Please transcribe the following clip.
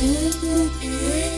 Yeah.